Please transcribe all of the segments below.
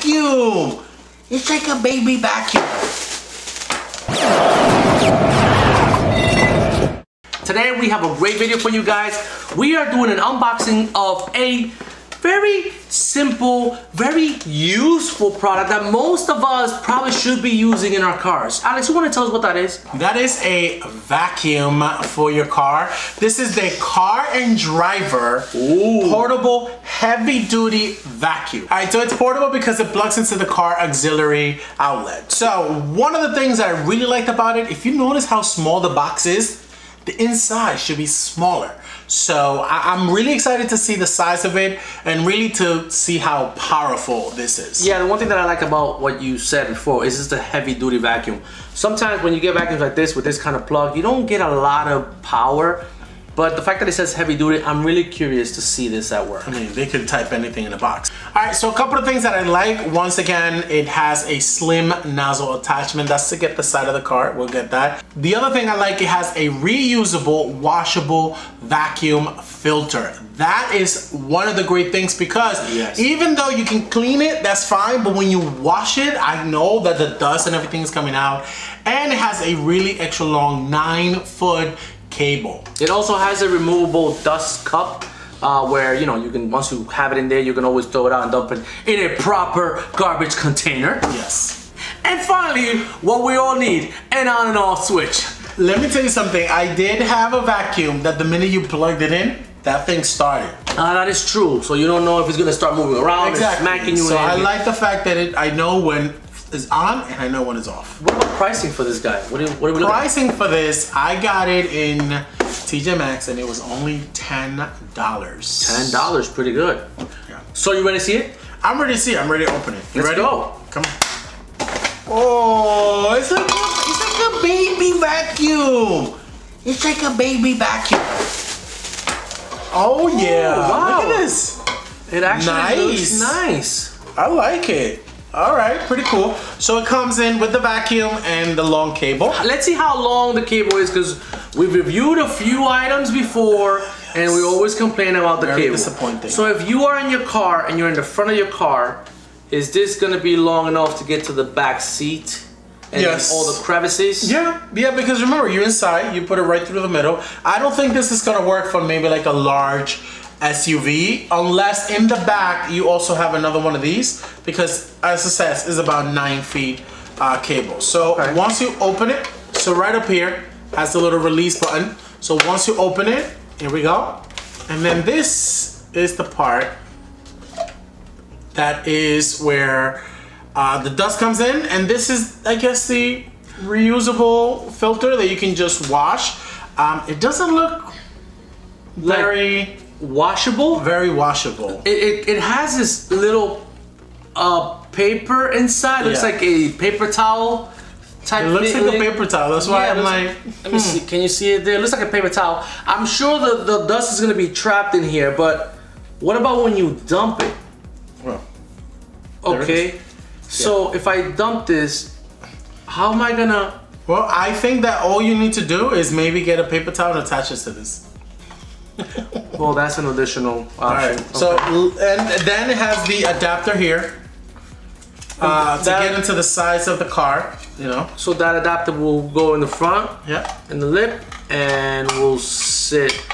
vacuum. It's like a baby vacuum. Today we have a great video for you guys. We are doing an unboxing of a very simple, very useful product that most of us probably should be using in our cars. Alex, you want to tell us what that is? That is a vacuum for your car. This is the car and driver Ooh. portable heavy duty vacuum. All right, so it's portable because it plugs into the car auxiliary outlet. So one of the things I really liked about it, if you notice how small the box is, the inside should be smaller. So I am really excited to see the size of it and really to see how powerful this is. Yeah, the one thing that I like about what you said before is it's a heavy duty vacuum. Sometimes when you get vacuums like this with this kind of plug, you don't get a lot of power but the fact that it says heavy duty, I'm really curious to see this at work. I mean, they could type anything in the box. All right, so a couple of things that I like. Once again, it has a slim nozzle attachment. That's to get the side of the car. We'll get that. The other thing I like, it has a reusable, washable vacuum filter. That is one of the great things because yes. even though you can clean it, that's fine. But when you wash it, I know that the dust and everything is coming out. And it has a really extra long nine foot cable. It also has a removable dust cup uh, where you know you can once you have it in there you can always throw it out and dump it in a proper garbage container. Yes. And finally, what we all need, an on and off switch. Let me tell you something. I did have a vacuum that the minute you plugged it in, that thing started. Uh, that is true. So you don't know if it's gonna start moving around exactly. smacking you. So I like the fact that it. I know when is on and I know when it's off. What about pricing for this guy? What, are, what are we Pricing for this, I got it in TJ Maxx and it was only $10. $10, pretty good. Yeah. So you ready to see it? I'm ready to see it. I'm ready to open it. You Let's ready? go. Come on. Oh, it's like, it's like a baby vacuum. It's like a baby vacuum. Oh yeah, wow. look at this. It actually nice. looks nice. I like it. All right, pretty cool. So it comes in with the vacuum and the long cable. Let's see how long the cable is because we've reviewed a few items before yes. and we always complain about the Very cable. disappointing. So if you are in your car and you're in the front of your car, is this gonna be long enough to get to the back seat? And yes. all the crevices? Yeah, yeah, because remember, you're inside, you put it right through the middle. I don't think this is gonna work for maybe like a large SUV unless in the back you also have another one of these because as it says is about nine feet uh, cable. So okay. once you open it so right up here has the little release button. So once you open it here we go. And then this is the part that is where uh, the dust comes in. And this is I guess the reusable filter that you can just wash. Um, it doesn't look very washable. Very washable. It, it, it has this little uh, paper inside. Looks yeah. like a paper towel type. It looks thing. like a paper towel. That's why yeah, I'm like. Let me hmm. see. Can you see it there? It looks like a paper towel. I'm sure the, the dust is gonna be trapped in here, but what about when you dump it? Well. Okay. So yeah. if I dump this, how am I gonna? Well, I think that all you need to do is maybe get a paper towel and attach it to this. well, that's an additional option. Okay. So, and then it has the adapter here uh, to that, get into the size of the car, you know. So that adapter will go in the front, yeah, in the lip, and will sit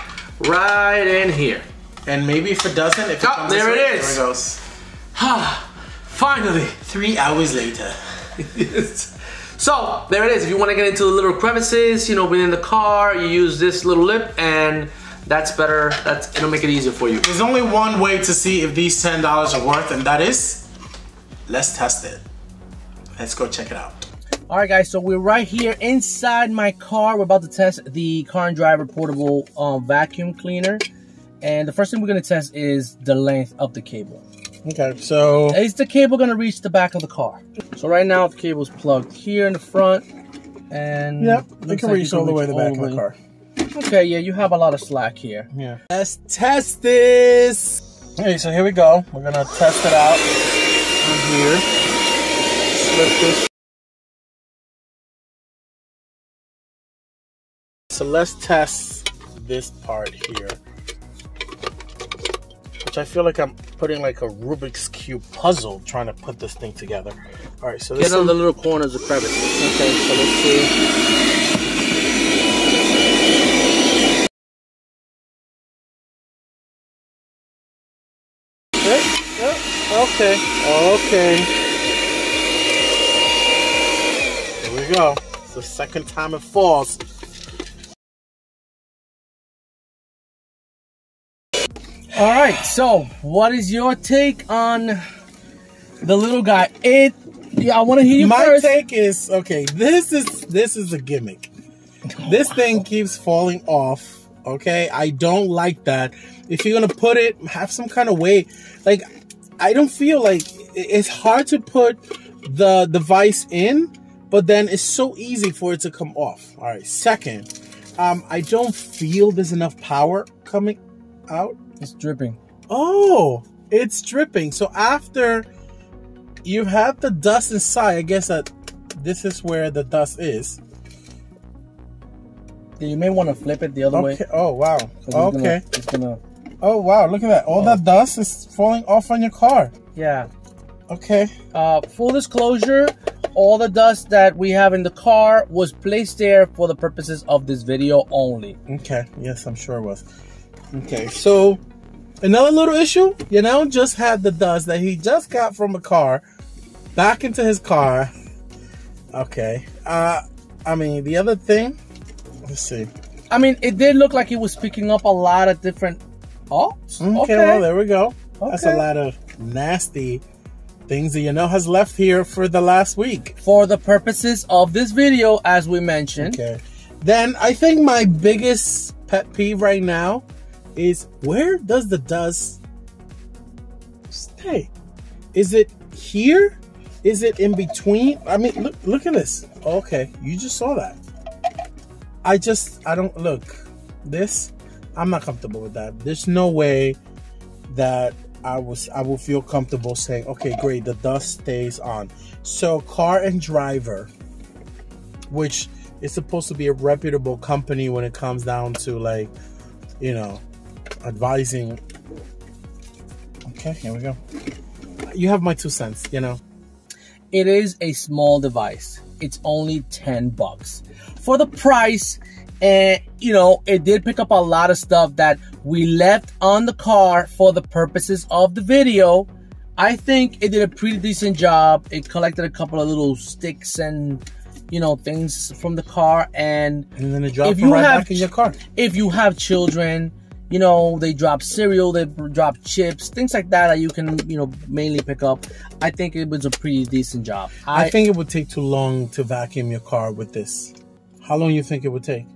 right in here. And maybe if it doesn't, if it oh, there it way, is. There it goes. Finally, three hours later. so there it is. If you want to get into the little crevices, you know, within the car, you use this little lip and that's better. That's it'll make it easier for you. There's only one way to see if these $10 are worth, and that is, let's test it. Let's go check it out. All right, guys, so we're right here inside my car. We're about to test the car and driver portable um, vacuum cleaner. And the first thing we're gonna test is the length of the cable. Okay, so... Is the cable gonna reach the back of the car? So right now the cable's plugged here in the front. And yep, it can like reach all the way to the back of the car. Okay, yeah, you have a lot of slack here. Yeah. Let's test this. Okay, so here we go. We're gonna test it out here. Slip this. So let's test this part here. Which I feel like I'm putting like a Rubik's Cube puzzle trying to put this thing together. All right, so Get on the little corners of crevice. Okay, so let's see. Okay, okay. Here we go. It's the second time it falls. All right, so what is your take on the little guy? It, yeah, I want to hear you My first. take is okay. This is this is a gimmick. This thing keeps falling off. Okay, I don't like that. If you're gonna put it, have some kind of way. Like, I don't feel like it's hard to put the device in, but then it's so easy for it to come off. All right. Second, um, I don't feel there's enough power coming out. It's dripping. Oh, it's dripping. So after you've had the dust inside, I guess that this is where the dust is. You may want to flip it the other way. Okay. Oh wow. 'cause it's gonna- Okay. it's gonna. Oh wow. Look at that. All that dust is falling off on your car. Yeah. Okay. Uh, full disclosure, all the dust that we have in the car was placed there for the purposes of this video only. Okay. Yes, I'm sure it was. Okay. So another little issue. You know, just had the dust that he just got from a car back into his car. Okay. Uh, I mean the other thing. Let's see. I mean, it did look like he was picking up a lot of different. Oh, Okay, okay. well, there we go. That's a lot of nasty things that you know has left here for the last week. For the purposes of this video, as we mentioned, Okay. Then I think my biggest pet peeve right now is where does the dust stay? Is it here? Is it in between? I mean, look look at this. Okay, you just saw that. I just I don't look. This I'm not comfortable with that. There's no way that I was I will feel comfortable saying, okay, great, the dust stays on. So car and driver, which is supposed to be a reputable company when it comes down to like, you know, advising. Okay, here we go. You have my two cents, you know. it is a small device. It's only 10 bucks. For the price, and you know, it did pick up a lot of stuff that we left on the car for the purposes of the video. I think it did a pretty decent job. It collected a couple of little sticks and you know things from the car and And then it drops If you right have back in your car. if you have children, you know, they drop cereal, they drop chips, things like that that you can, you know, mainly pick up. I think it was a pretty decent job. I, think it would take too long to vacuum your car with this. How long you think it would take?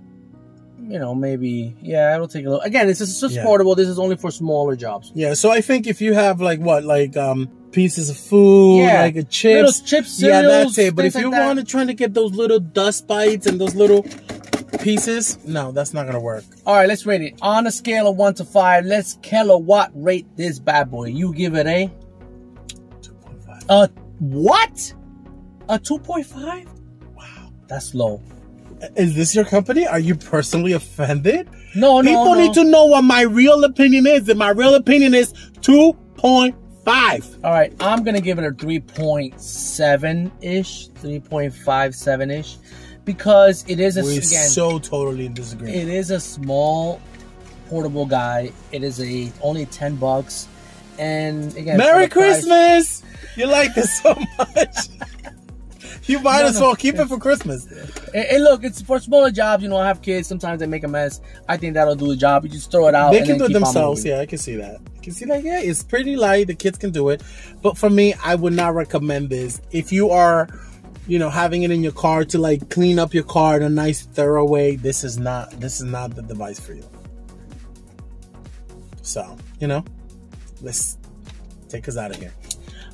You know, maybe, yeah, it'll take a little. Again, it's just, it's just Yeah. portable. This is only for smaller jobs. Yeah, so I think if you have like what, like um pieces of food, Yeah. like a chips, Little chips, yeah, that's it. But if you like want to trying to get those little dust bites and those little pieces, no, that's not gonna work. All right, let's rate it on a scale of one to five. Let's KLoWhat rate this bad boy. You give it a Two point five. a what? A two point five? Wow, that's low. Is this your company? Are you personally offended? No, no, People no. need to know what my real opinion is, and my real opinion is two point five. All right, I'm gonna give it a 3.7 ish, 3.57 ish, because it is a We're again, so totally in disagreement. it is a small portable guy. It is a only 10 bucks, and again, Merry the price- Christmas! You like this so much. You might No, as no. well keep it for Christmas. And, and look, it's for smaller jobs. You know, I have kids. Sometimes they make a mess. I think that'll do the job. You just throw it out. They can do it themselves. Yeah, I can see that. I can see that. Yeah, it's pretty light. The kids can do it. But for me, I would not recommend this. If you are, you know, having it in your car to like clean up your car in a nice, thorough way, this is not. This is not the device for you. So, you know, let's take us out of here.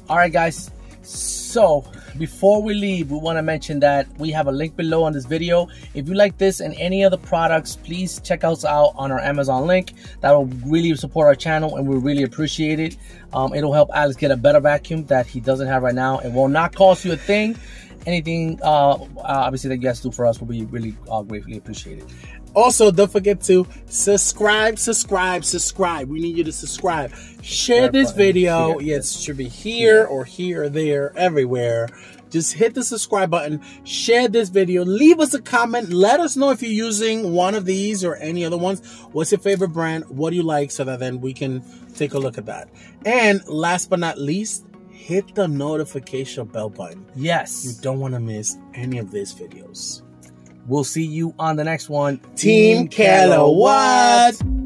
All right, guys. So before we leave, we want to mention that we have a link below on this video. If you like this and any other products, please check us out on our Amazon link. That will really support our channel, and we really appreciate it. Um, it'll help Alex get a better vacuum that he doesn't have right now. It will not cost you a thing. Anything, uh, uh, obviously, that you guys do for us will be really uh, gratefully appreciated. Also, don't forget to subscribe, subscribe, subscribe. We need you to subscribe. Share this video. Yes, it should be here or here or there, everywhere. Just hit the subscribe button, share this video, leave us a comment, let us know if you're using one of these or any other ones. What's your favorite brand? What do you like? So that then we can take a look at that. And last but not least, hit the notification bell button. Yes. You don't want to miss any of these videos. We'll see you on the next one. Team KLoWhat.